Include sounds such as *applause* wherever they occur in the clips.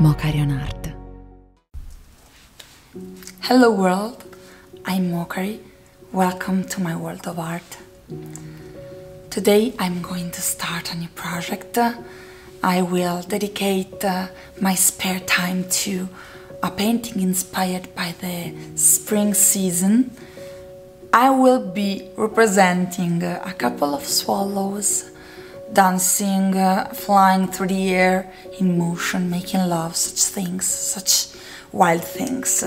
Mokari on Art. Hello world, I'm Mokari. Welcome to my world of art. Today I'm going to start a new project. I will dedicate uh, my spare time to a painting inspired by the spring season. I will be representing a couple of swallows dancing, uh, flying through the air in motion, making love, such things, such wild things.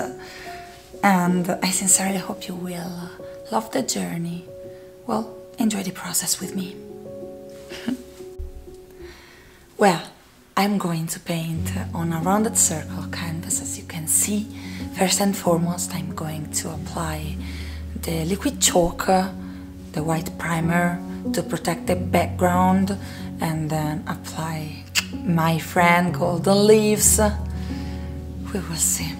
And I sincerely hope you will love the journey. Well, enjoy the process with me. *laughs* well, I'm going to paint on a rounded circle canvas as you can see. First and foremost, I'm going to apply the liquid chalk, the white primer, to protect the background and then apply my friend golden leaves. We will see.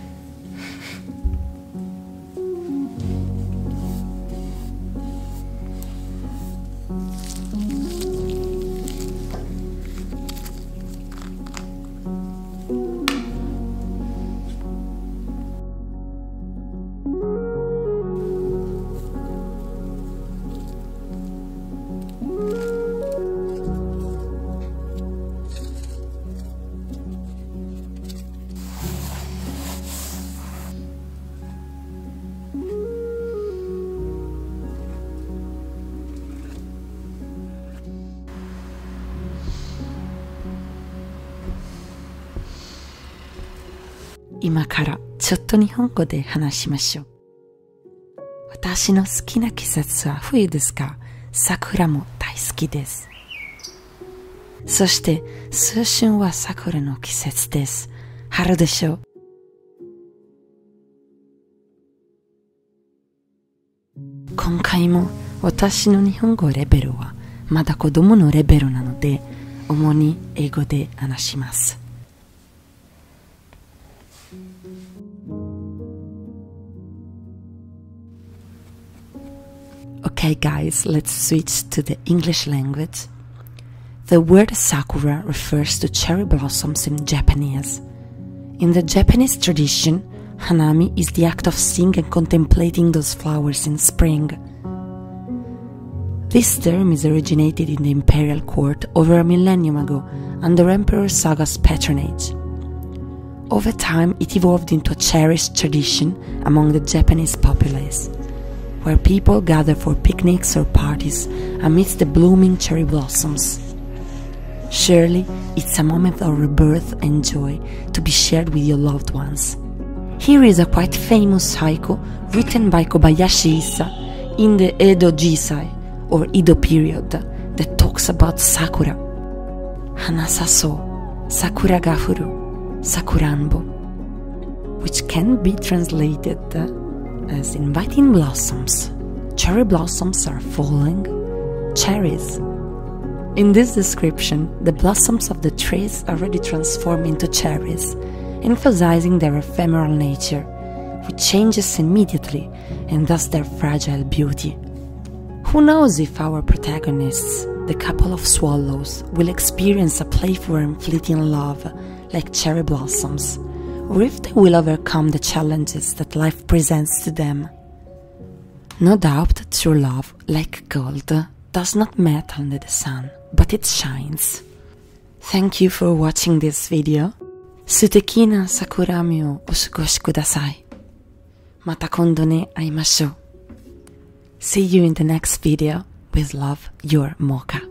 今からちょっと日本語で話しましょう。私の好きな季節は冬ですが、桜も大好きです。そして数春は桜の季節です。春でしょう。今回も私の日本語レベルはまだ子供のレベルなので、主に英語で話します。Okay, guys, let's switch to the English language. The word sakura refers to cherry blossoms in Japanese. In the Japanese tradition, hanami is the act of seeing and contemplating those flowers in spring. This term is originated in the imperial court over a millennium ago under Emperor Saga's patronage. Over time, it evolved into a cherished tradition among the Japanese populace where people gather for picnics or parties amidst the blooming cherry blossoms. Surely it's a moment of rebirth and joy to be shared with your loved ones. Here is a quite famous haiku written by Kobayashi Issa in the Edo jidai or Edo period that talks about sakura. Hanasaso, sakura ga furu, sakuranbo, which can be translated as inviting blossoms. Cherry blossoms are falling. Cherries. In this description, the blossoms of the trees already transform into cherries, emphasizing their ephemeral nature, which changes immediately and thus their fragile beauty. Who knows if our protagonists, the couple of swallows, will experience a playful and fleeting love like cherry blossoms or if they will overcome the challenges that life presents to them. No doubt true love, like gold, does not melt under the sun, but it shines. Thank you for watching this video. 素敵な桜見をお過ごしください。また今度ね会いましょう。See you in the next video. With love, your Mocha.